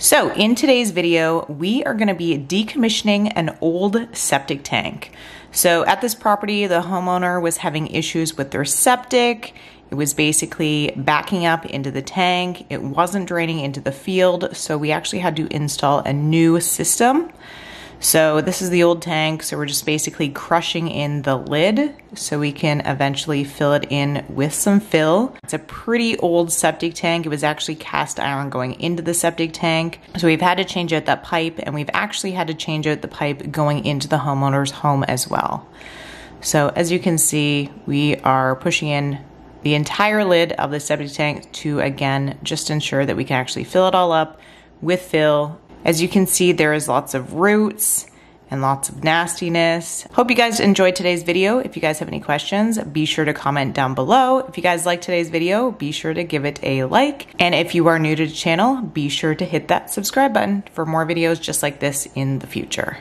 So in today's video, we are gonna be decommissioning an old septic tank. So at this property, the homeowner was having issues with their septic. It was basically backing up into the tank. It wasn't draining into the field. So we actually had to install a new system. So this is the old tank, so we're just basically crushing in the lid so we can eventually fill it in with some fill. It's a pretty old septic tank. It was actually cast iron going into the septic tank. So we've had to change out that pipe and we've actually had to change out the pipe going into the homeowner's home as well. So as you can see, we are pushing in the entire lid of the septic tank to again, just ensure that we can actually fill it all up with fill as you can see, there is lots of roots and lots of nastiness. Hope you guys enjoyed today's video. If you guys have any questions, be sure to comment down below. If you guys like today's video, be sure to give it a like. And if you are new to the channel, be sure to hit that subscribe button for more videos just like this in the future.